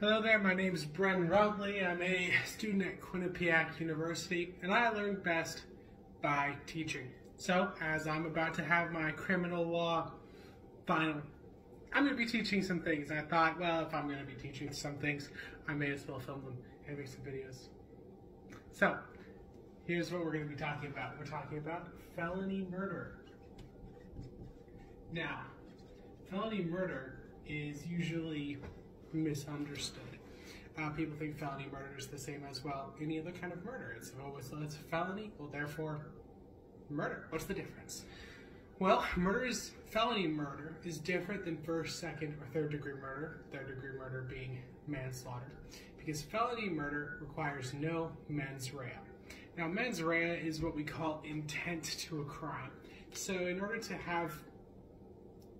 Hello there, my name is Brennan Routly. I'm a student at Quinnipiac University, and I learn best by teaching. So, as I'm about to have my criminal law final, I'm going to be teaching some things. I thought, well, if I'm going to be teaching some things, I may as well film them and make some videos. So, here's what we're going to be talking about. We're talking about felony murder. Now, felony murder is usually misunderstood. Uh, people think felony murder is the same as well any other kind of murder. It's oh, it's, it's a felony, well, therefore, murder. What's the difference? Well, murder is felony murder is different than first, second, or third degree murder. Third degree murder being manslaughter, because felony murder requires no mens rea. Now, mens rea is what we call intent to a crime. So, in order to have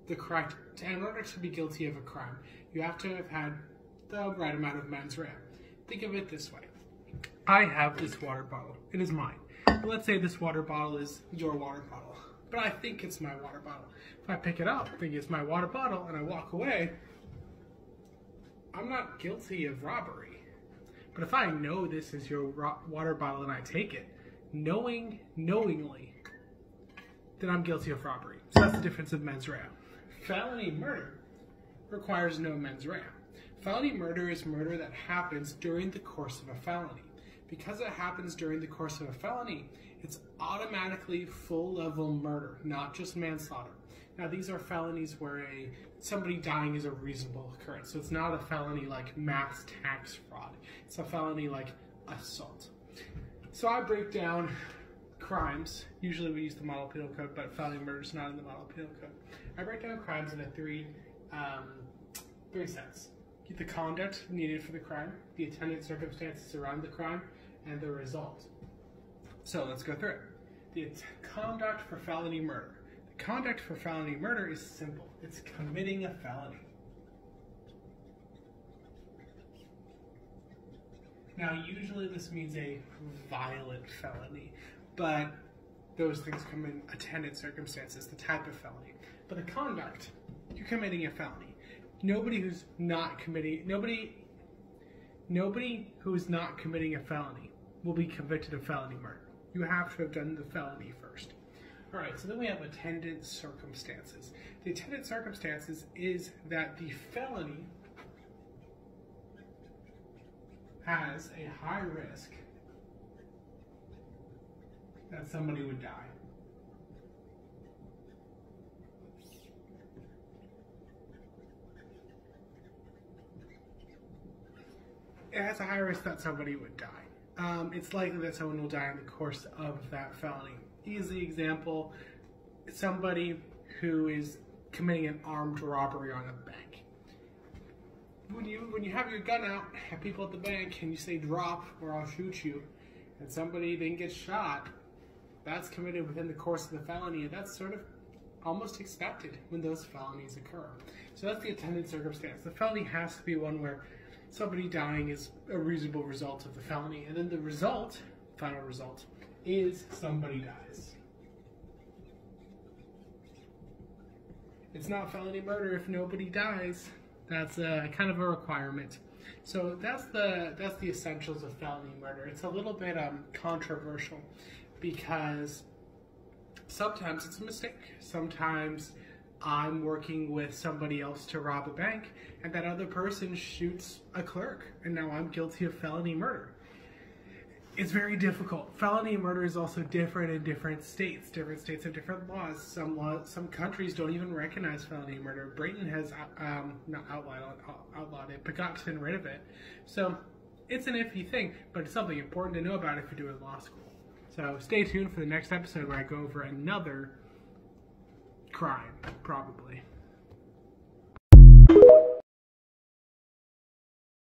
the correct, in order to be guilty of a crime, you have to have had the right amount of mens rea. Think of it this way. I have this water bottle. It is mine. But let's say this water bottle is your water bottle. But I think it's my water bottle. If I pick it up, think it's my water bottle, and I walk away, I'm not guilty of robbery. But if I know this is your water bottle and I take it, knowing, knowingly, then I'm guilty of robbery. So that's the difference of mens rea. Felony murder requires no mens rea. Felony murder is murder that happens during the course of a felony. Because it happens during the course of a felony, it's automatically full level murder, not just manslaughter. Now these are felonies where a somebody dying is a reasonable occurrence. So it's not a felony like mass tax fraud. It's a felony like assault. So I break down crimes. Usually we use the model penal code, but felony murder is not in the model penal code. I break down crimes into three um, three sets. The conduct needed for the crime, the attendant circumstances around the crime, and the result. So let's go through it. The conduct for felony murder. The conduct for felony murder is simple. It's committing a felony. Now, usually this means a violent felony, but those things come in attendant circumstances, the type of felony. But the conduct, you're committing a felony. Nobody who's not committing, nobody, nobody who is not committing a felony will be convicted of felony murder. You have to have done the felony first. All right, so then we have attendant circumstances. The attendant circumstances is that the felony has a high risk that somebody would die. It has a high risk that somebody would die. Um, it's likely that someone will die in the course of that felony. Easy example, somebody who is committing an armed robbery on a bank. When you when you have your gun out at people at the bank and you say drop or I'll shoot you, and somebody then gets shot, that's committed within the course of the felony, and that's sort of almost expected when those felonies occur. So that's the attendant circumstance. The felony has to be one where somebody dying is a reasonable result of the felony, and then the result, final result, is somebody dies. It's not felony murder if nobody dies. That's a, kind of a requirement. So that's the that's the essentials of felony murder. It's a little bit um, controversial because sometimes it's a mistake. Sometimes I'm working with somebody else to rob a bank, and that other person shoots a clerk, and now I'm guilty of felony murder. It's very difficult. Felony murder is also different in different states. Different states have different laws. Some laws, some countries don't even recognize felony murder. Britain has um, not outlawed, outlawed it, but gotten rid of it. So it's an iffy thing, but it's something important to know about if you're doing law school. So stay tuned for the next episode where I go over another crime, probably.